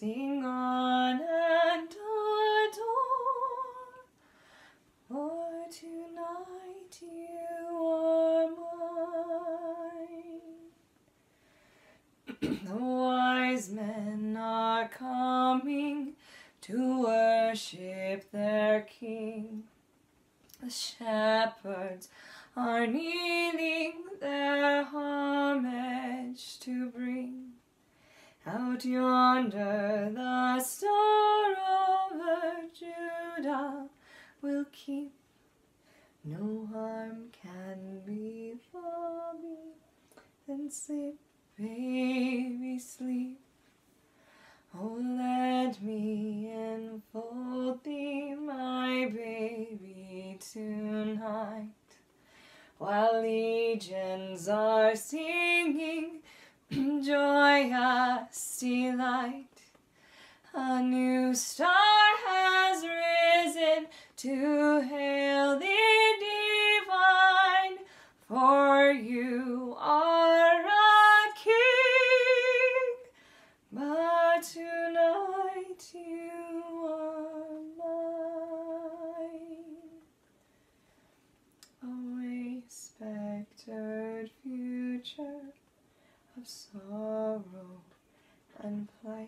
Sing on and adore, for tonight you are mine. the wise men are coming to worship their King. The shepherds are kneeling Out yonder the star over Judah will keep. No harm can befall me. Then sleep, baby, sleep. Oh, let me enfold thee, my baby, tonight. While legions are singing joyous delight. A new star has risen to of sorrow and plight,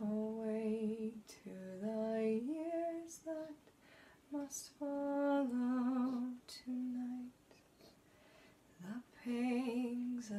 away to the years that must follow tonight. The pangs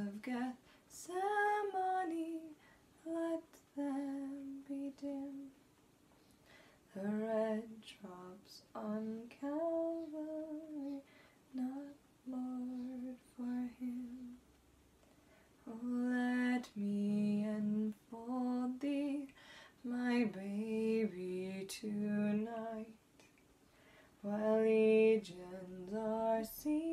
see